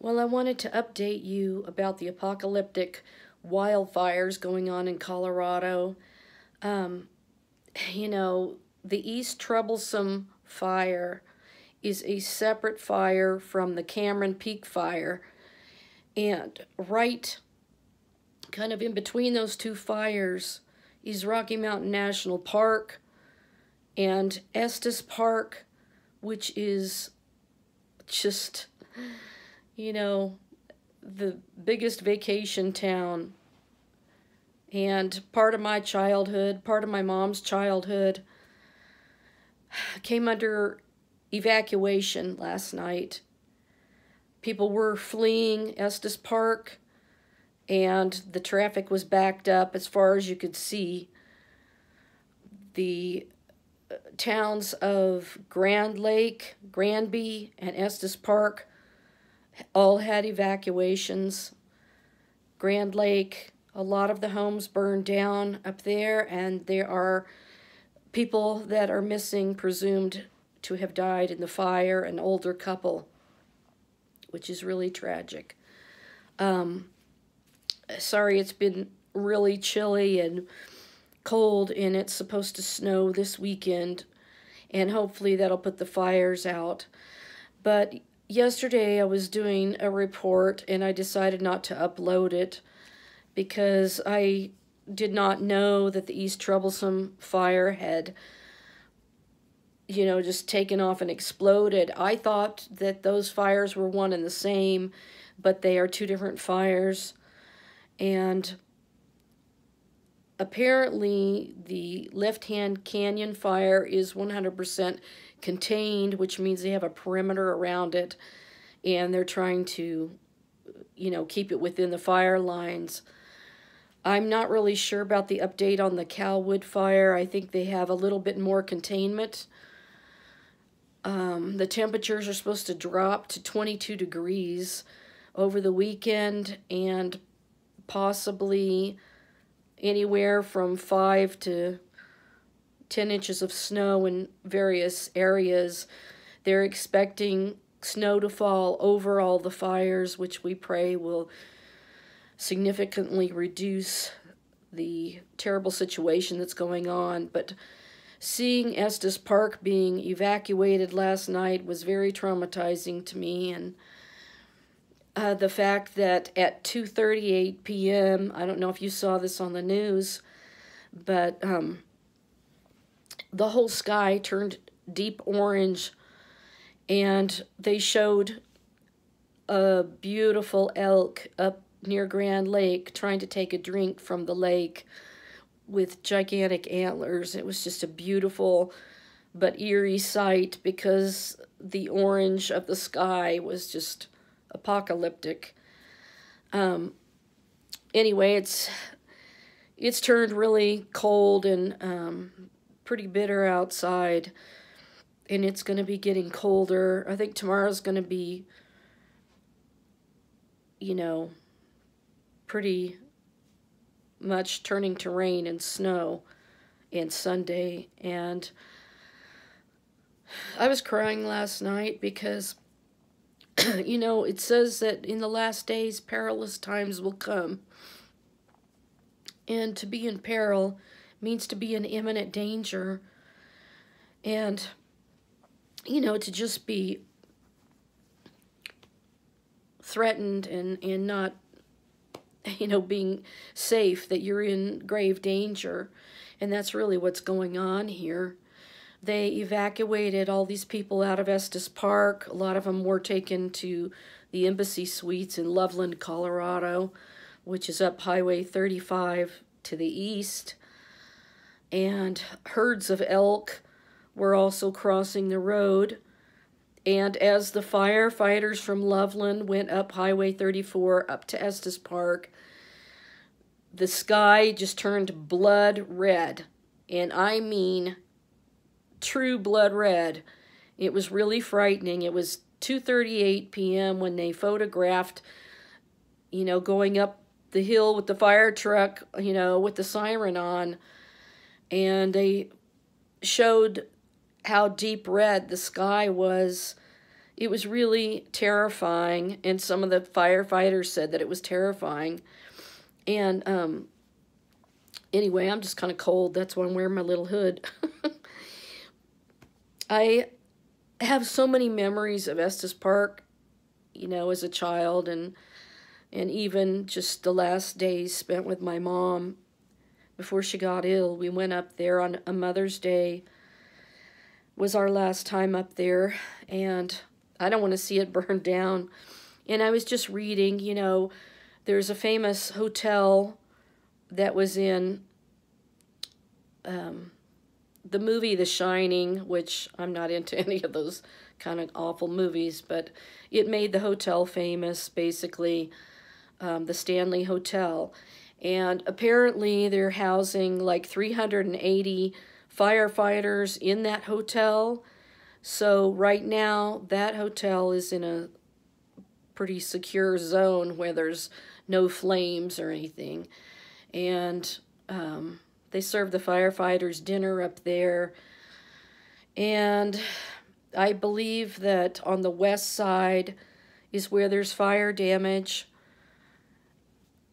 Well, I wanted to update you about the apocalyptic wildfires going on in Colorado. Um, you know, the East Troublesome Fire is a separate fire from the Cameron Peak Fire. And right kind of in between those two fires is Rocky Mountain National Park and Estes Park, which is just, you know, the biggest vacation town and part of my childhood, part of my mom's childhood, came under evacuation last night. People were fleeing Estes Park, and the traffic was backed up as far as you could see. The uh, towns of Grand Lake, Granby, and Estes Park all had evacuations. Grand Lake, a lot of the homes burned down up there, and there are people that are missing, presumed to have died in the fire, an older couple, which is really tragic. Um, sorry, it's been really chilly and cold, and it's supposed to snow this weekend, and hopefully that'll put the fires out. But yesterday I was doing a report, and I decided not to upload it because I did not know that the East Troublesome fire had, you know, just taken off and exploded. I thought that those fires were one and the same, but they are two different fires. And apparently, the left hand canyon fire is 100% contained, which means they have a perimeter around it and they're trying to, you know, keep it within the fire lines. I'm not really sure about the update on the Calwood fire. I think they have a little bit more containment. Um, the temperatures are supposed to drop to 22 degrees over the weekend and possibly anywhere from 5 to 10 inches of snow in various areas. They're expecting snow to fall over all the fires, which we pray will significantly reduce the terrible situation that's going on. But seeing Estes Park being evacuated last night was very traumatizing to me. And uh, the fact that at 2.38 p.m., I don't know if you saw this on the news, but um, the whole sky turned deep orange and they showed a beautiful elk up near Grand Lake trying to take a drink from the lake with gigantic antlers. It was just a beautiful but eerie sight because the orange of the sky was just apocalyptic. Um, anyway, it's it's turned really cold and um, pretty bitter outside, and it's going to be getting colder. I think tomorrow's going to be, you know, pretty much turning to rain and snow and Sunday. And I was crying last night because, you know, it says that in the last days perilous times will come. And to be in peril means to be in imminent danger. And, you know, to just be threatened and, and not you know, being safe, that you're in grave danger. And that's really what's going on here. They evacuated all these people out of Estes Park. A lot of them were taken to the embassy suites in Loveland, Colorado, which is up Highway 35 to the east. And herds of elk were also crossing the road. And as the firefighters from Loveland went up Highway 34 up to Estes Park, the sky just turned blood red. And I mean true blood red. It was really frightening. It was 2.38 p.m. when they photographed, you know, going up the hill with the fire truck, you know, with the siren on. And they showed how deep red the sky was, it was really terrifying, and some of the firefighters said that it was terrifying. And um, anyway, I'm just kind of cold. That's why I'm wearing my little hood. I have so many memories of Estes Park, you know, as a child, and and even just the last days spent with my mom before she got ill. We went up there on a Mother's Day. Was our last time up there, and I don't want to see it burned down. And I was just reading, you know, there's a famous hotel that was in um, the movie The Shining, which I'm not into any of those kind of awful movies, but it made the hotel famous, basically, um, the Stanley Hotel. And apparently they're housing like 380 firefighters in that hotel so right now, that hotel is in a pretty secure zone where there's no flames or anything. And um, they serve the firefighters dinner up there. And I believe that on the west side is where there's fire damage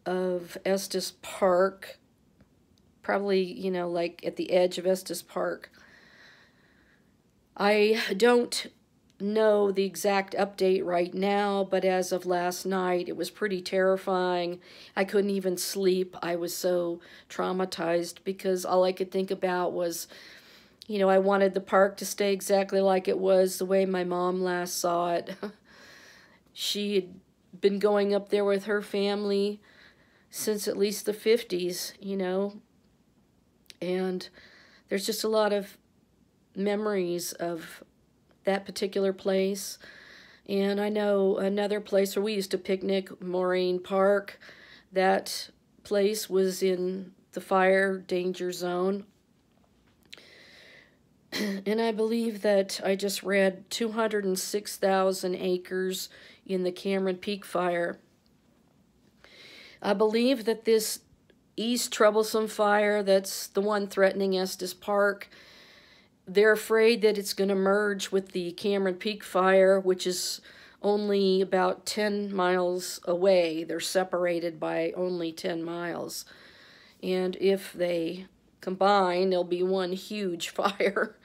of Estes Park. Probably, you know, like at the edge of Estes Park. I don't know the exact update right now, but as of last night, it was pretty terrifying. I couldn't even sleep. I was so traumatized because all I could think about was, you know, I wanted the park to stay exactly like it was the way my mom last saw it. she had been going up there with her family since at least the 50s, you know, and there's just a lot of memories of that particular place. And I know another place where we used to picnic, Moraine Park. That place was in the fire danger zone. and I believe that I just read 206,000 acres in the Cameron Peak fire. I believe that this East Troublesome fire, that's the one threatening Estes Park, they're afraid that it's going to merge with the Cameron Peak fire, which is only about 10 miles away. They're separated by only 10 miles. And if they combine, there'll be one huge fire.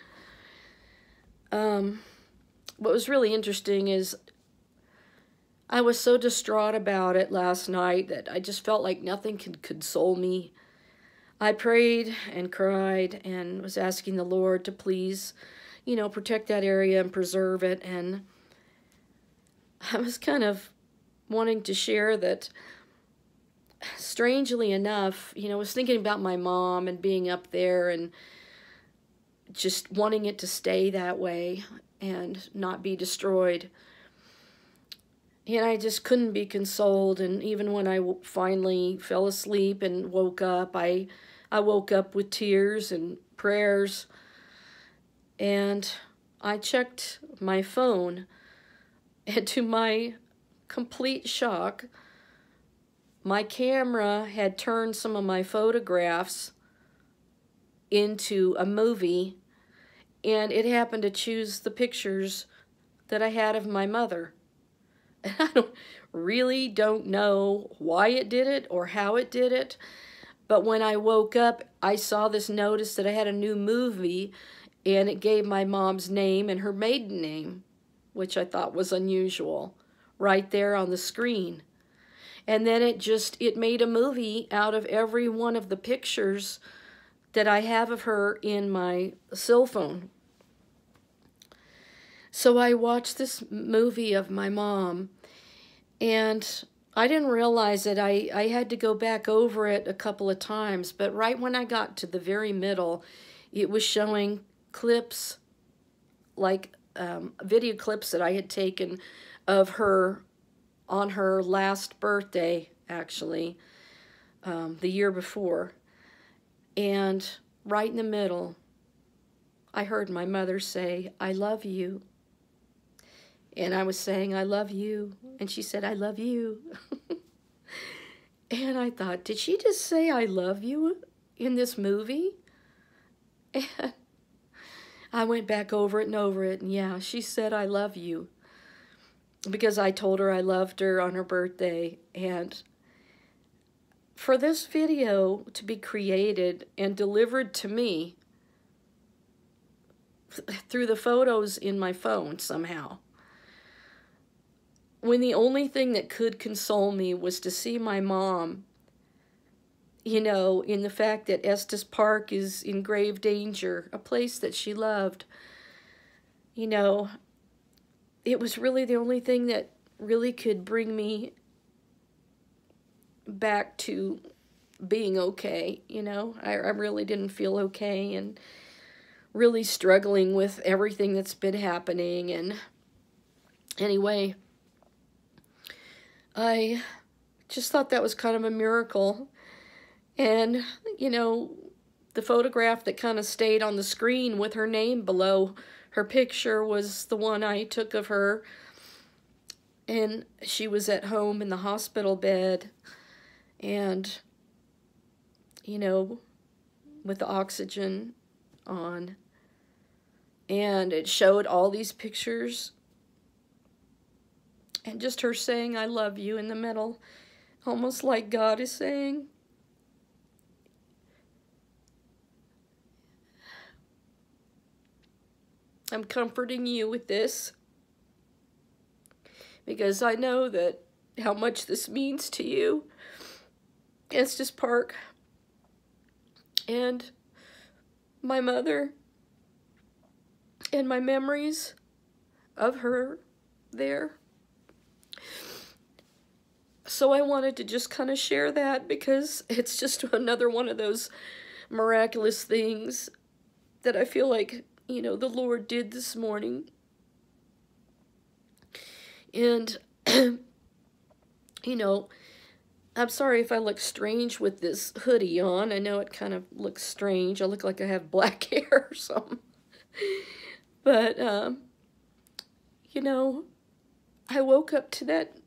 um, what was really interesting is I was so distraught about it last night that I just felt like nothing could console me. I prayed and cried and was asking the Lord to please, you know, protect that area and preserve it. And I was kind of wanting to share that, strangely enough, you know, I was thinking about my mom and being up there and just wanting it to stay that way and not be destroyed. And I just couldn't be consoled. And even when I finally fell asleep and woke up, I I woke up with tears and prayers, and I checked my phone, and to my complete shock, my camera had turned some of my photographs into a movie, and it happened to choose the pictures that I had of my mother. And I don't, really don't know why it did it or how it did it. But when I woke up, I saw this notice that I had a new movie and it gave my mom's name and her maiden name, which I thought was unusual, right there on the screen. And then it just, it made a movie out of every one of the pictures that I have of her in my cell phone. So I watched this movie of my mom and I didn't realize it. I, I had to go back over it a couple of times, but right when I got to the very middle, it was showing clips, like um, video clips that I had taken of her on her last birthday, actually, um, the year before. And right in the middle, I heard my mother say, I love you. And I was saying, I love you. And she said, I love you. and I thought, did she just say, I love you in this movie? And I went back over it and over it. And yeah, she said, I love you. because I told her I loved her on her birthday. And for this video to be created and delivered to me through the photos in my phone somehow, when the only thing that could console me was to see my mom, you know, in the fact that Estes Park is in grave danger, a place that she loved, you know, it was really the only thing that really could bring me back to being okay, you know. I, I really didn't feel okay and really struggling with everything that's been happening. And anyway, I just thought that was kind of a miracle. And, you know, the photograph that kind of stayed on the screen with her name below her picture was the one I took of her. And she was at home in the hospital bed. And, you know, with the oxygen on. And it showed all these pictures and just her saying, I love you in the middle, almost like God is saying. I'm comforting you with this because I know that how much this means to you. Estes Park and my mother and my memories of her there. So I wanted to just kind of share that because it's just another one of those miraculous things that I feel like, you know, the Lord did this morning. And, you know, I'm sorry if I look strange with this hoodie on. I know it kind of looks strange. I look like I have black hair or something. But, um, you know, I woke up to that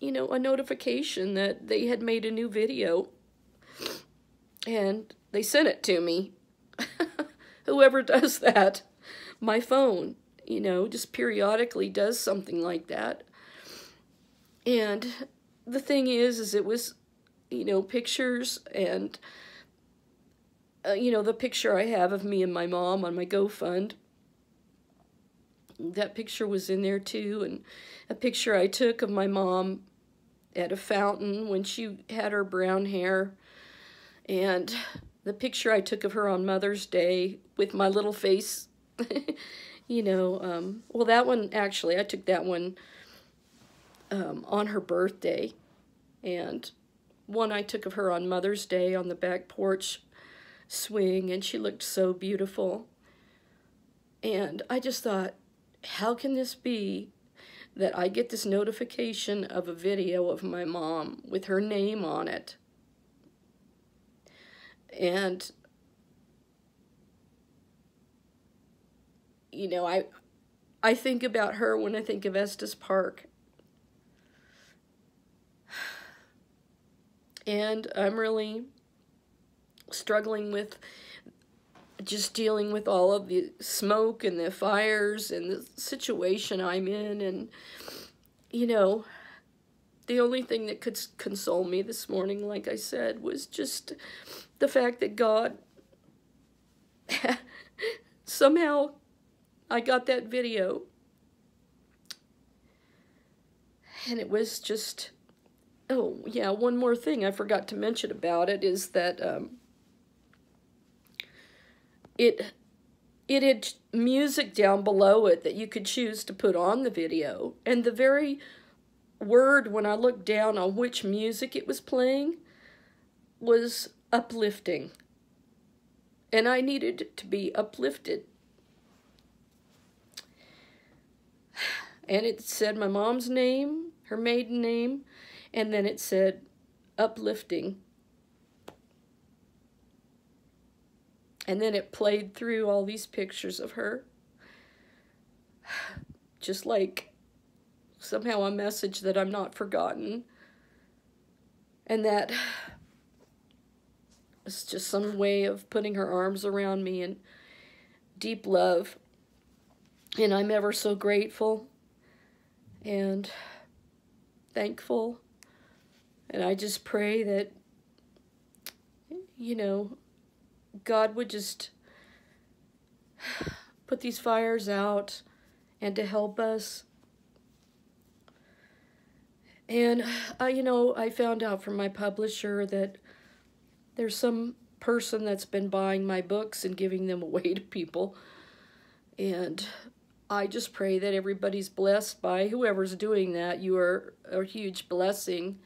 you know, a notification that they had made a new video. And they sent it to me. Whoever does that, my phone, you know, just periodically does something like that. And the thing is, is it was, you know, pictures and, uh, you know, the picture I have of me and my mom on my GoFund that picture was in there too and a picture I took of my mom at a fountain when she had her brown hair. And the picture I took of her on Mother's Day with my little face, you know, um, well, that one, actually, I took that one um, on her birthday. And one I took of her on Mother's Day on the back porch swing, and she looked so beautiful. And I just thought, how can this be that I get this notification of a video of my mom with her name on it. And, you know, I, I think about her when I think of Estes Park. And I'm really struggling with just dealing with all of the smoke and the fires and the situation I'm in. And, you know, the only thing that could console me this morning, like I said, was just the fact that God somehow I got that video. And it was just, oh, yeah, one more thing I forgot to mention about it is that um, it it had music down below it that you could choose to put on the video. And the very word when I looked down on which music it was playing was uplifting. And I needed to be uplifted. And it said my mom's name, her maiden name, and then it said uplifting. And then it played through all these pictures of her. Just like somehow a message that I'm not forgotten. And that it's just some way of putting her arms around me and deep love. And I'm ever so grateful. and thankful. And I just pray that, you know, God would just put these fires out and to help us. And, uh, you know, I found out from my publisher that there's some person that's been buying my books and giving them away to people. And I just pray that everybody's blessed by whoever's doing that. You are a huge blessing.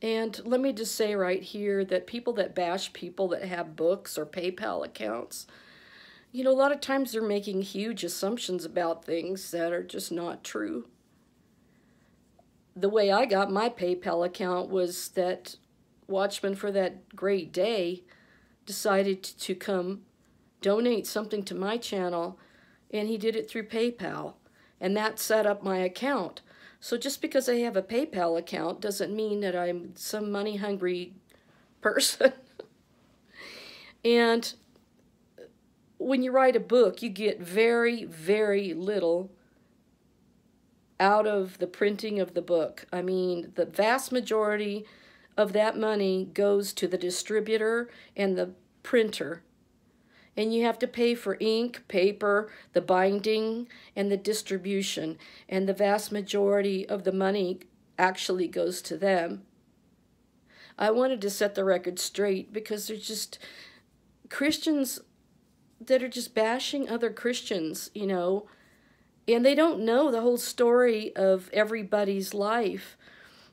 And let me just say right here that people that bash people that have books or PayPal accounts, you know, a lot of times they're making huge assumptions about things that are just not true. The way I got my PayPal account was that Watchman for that great day decided to come donate something to my channel, and he did it through PayPal. And that set up my account. So just because I have a PayPal account doesn't mean that I'm some money hungry person. and when you write a book, you get very, very little out of the printing of the book. I mean, the vast majority of that money goes to the distributor and the printer. And you have to pay for ink, paper, the binding, and the distribution. And the vast majority of the money actually goes to them. I wanted to set the record straight because there's just Christians that are just bashing other Christians, you know, and they don't know the whole story of everybody's life.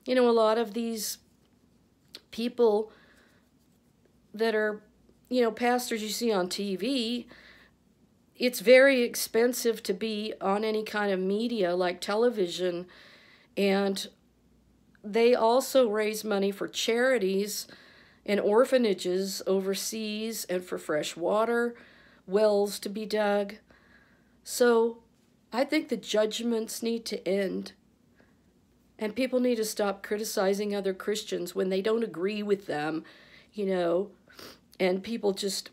You know, a lot of these people that are, you know, pastors you see on TV, it's very expensive to be on any kind of media like television. And they also raise money for charities and orphanages overseas and for fresh water wells to be dug. So I think the judgments need to end. And people need to stop criticizing other Christians when they don't agree with them, you know, and people just,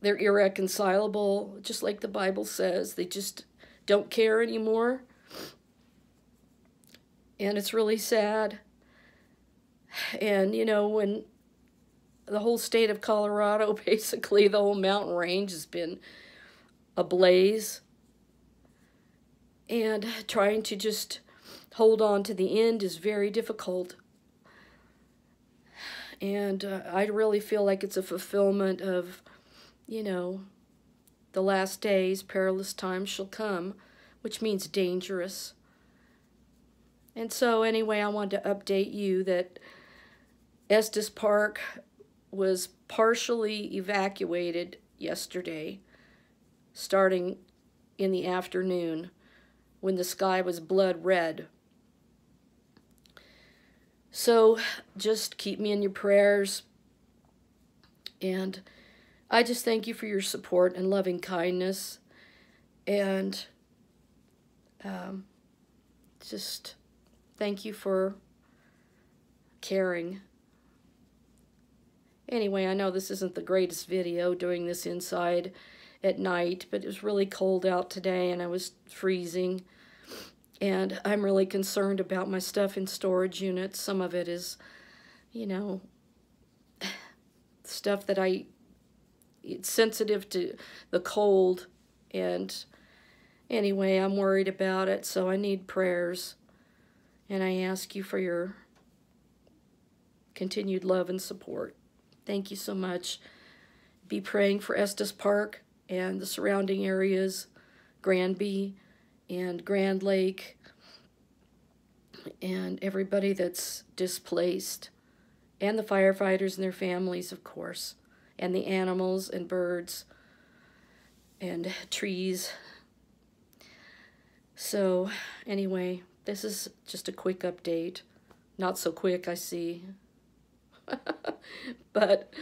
they're irreconcilable, just like the Bible says. They just don't care anymore. And it's really sad. And, you know, when the whole state of Colorado, basically the whole mountain range has been ablaze. And trying to just hold on to the end is very difficult. And uh, I really feel like it's a fulfillment of, you know, the last days, perilous times shall come, which means dangerous. And so, anyway, I wanted to update you that Estes Park was partially evacuated yesterday, starting in the afternoon when the sky was blood red. So just keep me in your prayers. And I just thank you for your support and loving kindness. And um, just thank you for caring. Anyway, I know this isn't the greatest video doing this inside at night, but it was really cold out today and I was freezing. And I'm really concerned about my stuff in storage units. Some of it is, you know, stuff that I, it's sensitive to the cold. And anyway, I'm worried about it, so I need prayers. And I ask you for your continued love and support. Thank you so much. Be praying for Estes Park and the surrounding areas, Granby and Grand Lake, and everybody that's displaced, and the firefighters and their families, of course, and the animals and birds and trees. So, anyway, this is just a quick update. Not so quick, I see. but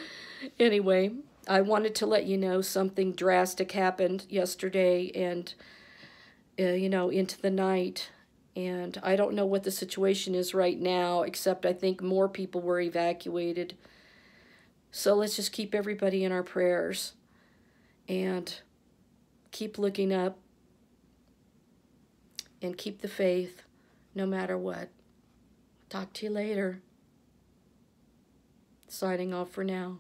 anyway, I wanted to let you know something drastic happened yesterday and, uh, you know, into the night. And I don't know what the situation is right now, except I think more people were evacuated. So let's just keep everybody in our prayers and keep looking up and keep the faith no matter what. Talk to you later. Signing off for now.